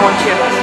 Montiel.